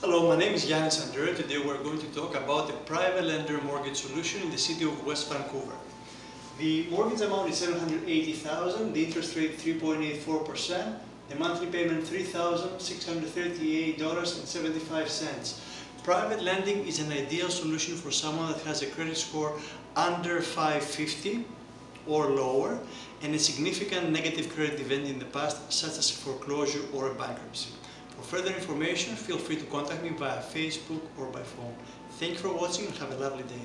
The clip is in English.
Hello, my name is Yiannis Andreou. Today we're going to talk about the private lender mortgage solution in the city of West Vancouver. The mortgage amount is 780,000, the interest rate 3.84%, the monthly payment $3,638.75. Private lending is an ideal solution for someone that has a credit score under 550 or lower and a significant negative credit event in the past such as foreclosure or bankruptcy. For further information, feel free to contact me via Facebook or by phone. Thank you for watching and have a lovely day.